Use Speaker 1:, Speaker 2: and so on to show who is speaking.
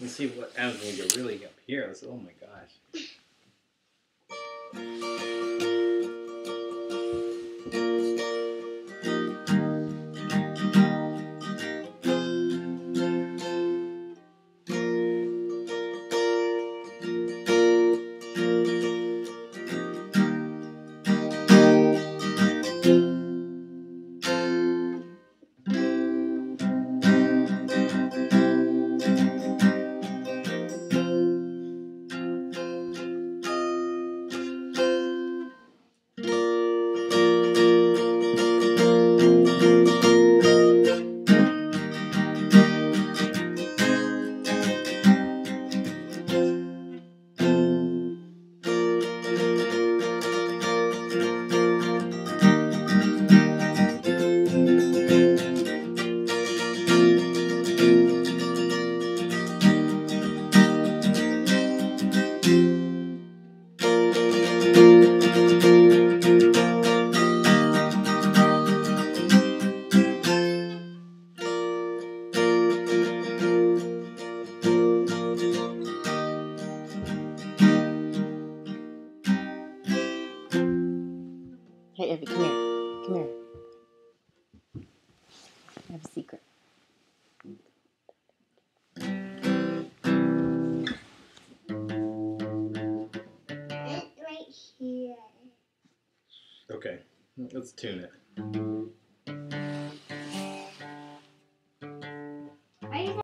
Speaker 1: Let's see what happens when we get really up here. Oh my gosh.
Speaker 2: Hey, Evie, come here. Come here. I have a secret.
Speaker 3: It's right here.
Speaker 1: Okay, let's tune it.